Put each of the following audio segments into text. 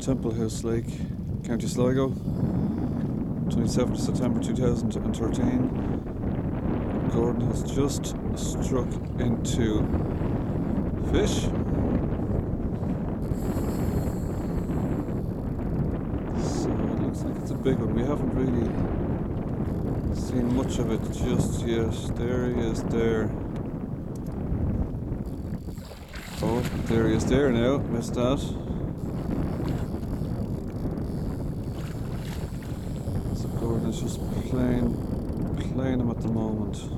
Temple House Lake, County Sligo, 27th September 2013. Gordon has just struck into fish. So it looks like it's a big one. We haven't really seen much of it just yet. There he is there. Oh, there he is there now. Missed that. Gordon just playing, playing him at the moment. So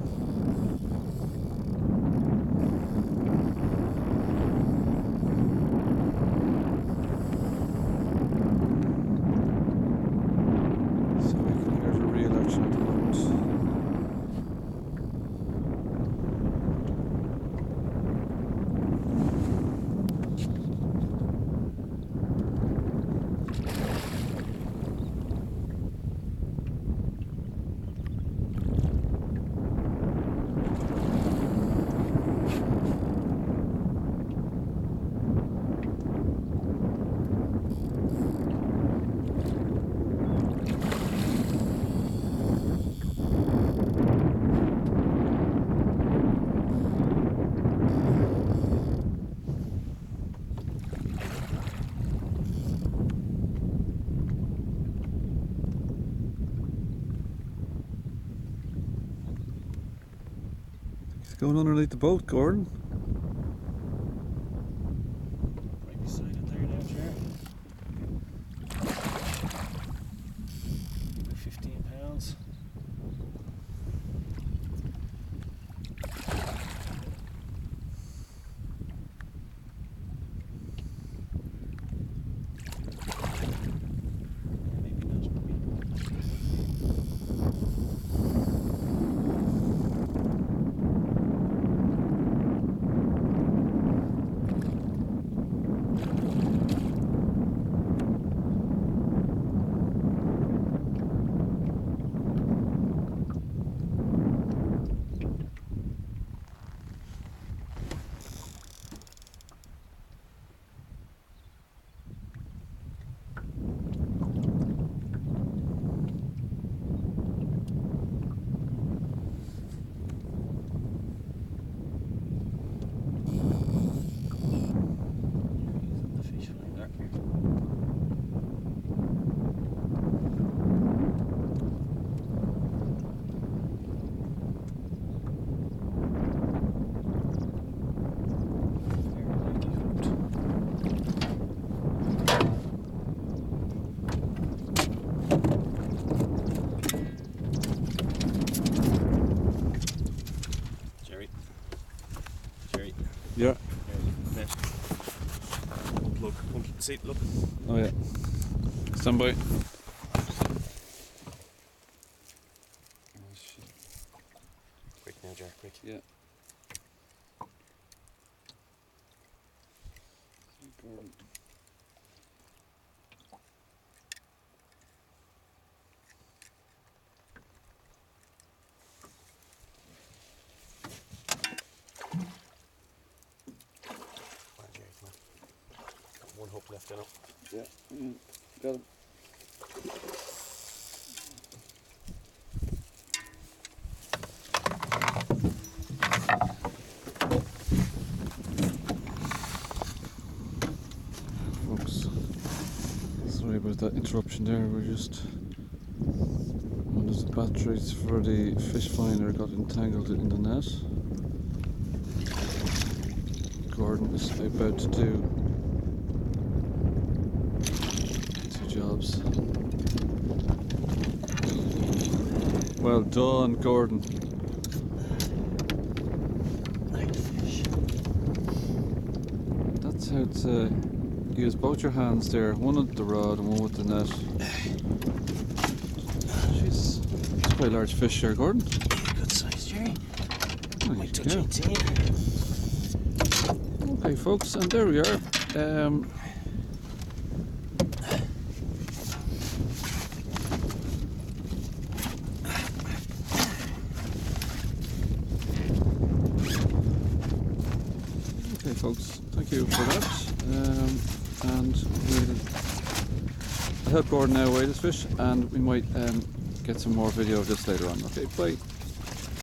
we can hear the real action at the moment. He's going underneath the boat, Gordon. Right beside it there now, Jerry. About 15 pounds. Maybe not, maybe. He's on the fish finder. Very likely hooked. Jerry. Jerry. Yeah. Net. Look, look, see, look. Oh yeah. Stand by. Quick now, Jerry, quick. Yeah. Gordon. Come on, Jerry, come on. Got one hook left, you know. Yeah. mm, Got him. Folks, sorry about that interruption there. We're just one of the batteries for the fish finder got entangled in the net. Gordon is about to do jobs. Well done, Gordon. That's how to use both your hands there, one with the rod and one with the net. Jeez, it's quite a large fish there, Gordon. Good size, Jerry. Might touch go. 18. Okay, folks, and there we are. Um, okay, folks, thank you for that. Um, and we'll help Gordon now weigh this fish and we might um, get some more video of this later on. Okay, bye.